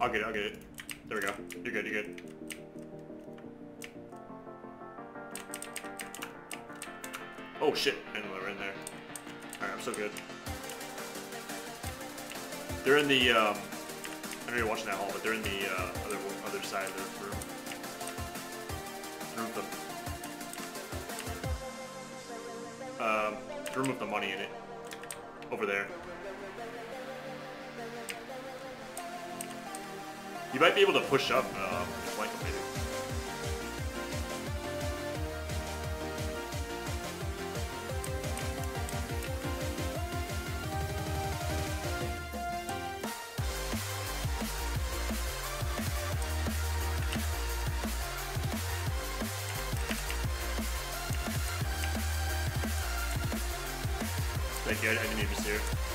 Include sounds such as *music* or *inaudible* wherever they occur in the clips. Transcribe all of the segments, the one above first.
I'll get it, I'll get it. There we go. You're good, you're good. Oh shit, know they're in there. Alright, I'm so good. They're in the, um, I know you're watching that hall, but they're in the uh, other other side of the room. Room with the, um, room with the money in it. Over there. You might be able to push up, um. Thank you, I, didn't even see.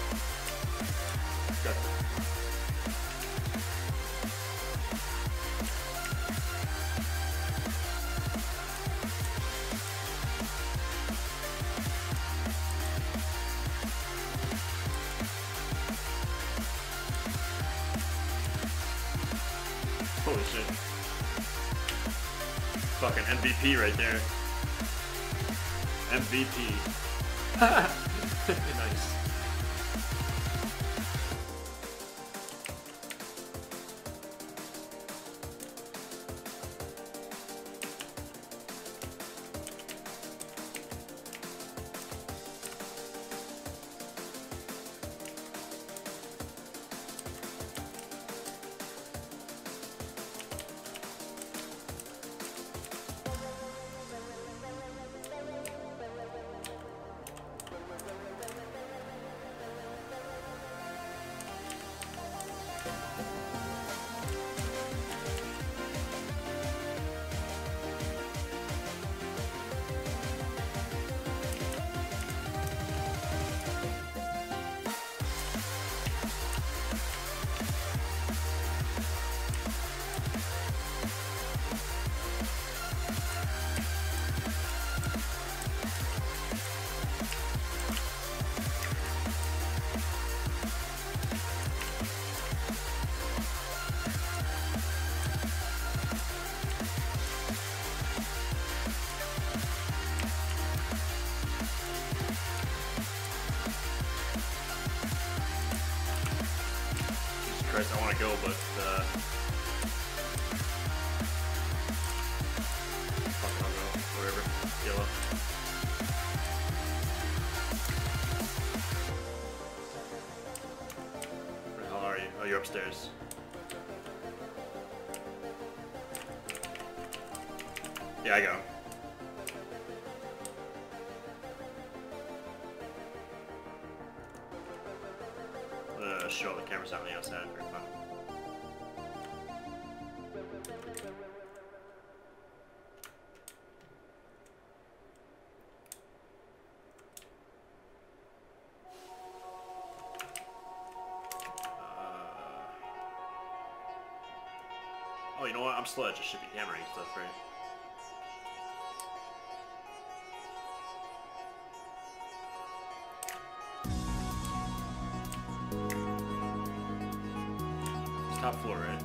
Holy shit. Fucking MVP right there. MVP. *laughs* nice. Jesus I want to go, but uh, fuck, I'll go wherever. Yellow. Where the hell are you? Oh, you're upstairs. Yeah, I go. Uh, show the cameras out on the outside for fun. Uh, oh, you know what? I'm Sledge. I should be hammering stuff, right? Top floor, right?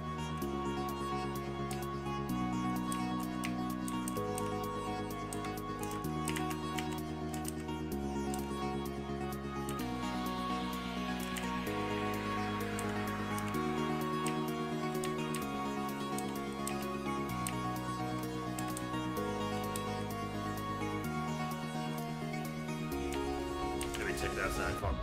Maybe take that side. Fuck.